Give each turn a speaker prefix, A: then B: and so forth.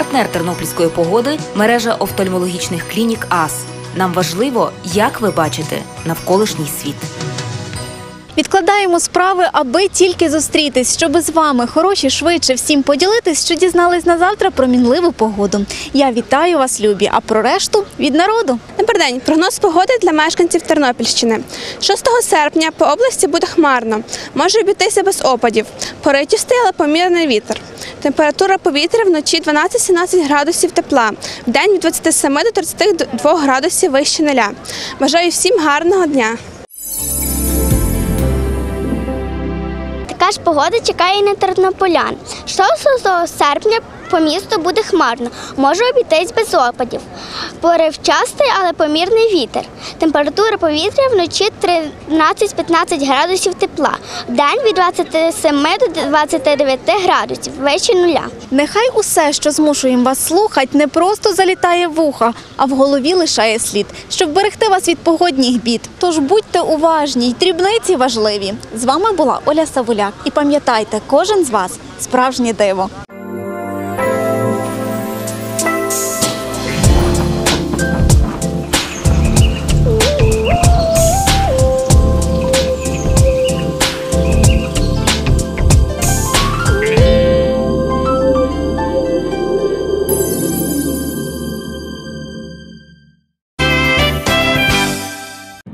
A: партнер тернопільської погоди мережа офтальмологічних клінік АС. Нам важливо, як ви бачите навколишній світ.
B: Відкладаємо справи, аби тільки зустрітись, щоб з вами хороші швидше всім поділитись, що дізнались на завтра про мінливу погоду. Я вітаю вас, любі, а про решту від народу.
C: Добрий день. Прогноз погоди для мешканців Тернопільщини. 6 серпня по області буде хмарно. Може обійтися без опадів. Поритістий, але помірний вітер. Температура повітря вночі 12-17 градусів тепла. В день від 27 до 32 градусів вище нуля. Бажаю всім гарного дня.
D: Така ж погода чекає і на тернополян. 6 серпня по місту буде хмарно, може обійтись без опадів. Поривчастий, але помірний вітер. Температура повітря вночі 13-15 градусів тепла. Вдень від 27 до 29 градусів, вище нуля.
B: Нехай усе, що змушує вас слухати, не просто залітає в вуха, а в голові лишає слід, щоб берегти вас від погодних бід. Тож будьте уважні, й дрібниці важливі. З вами була Оля Савуляк. І пам'ятайте, кожен з вас справжнє диво.